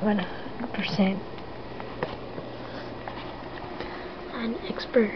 One hundred percent. An expert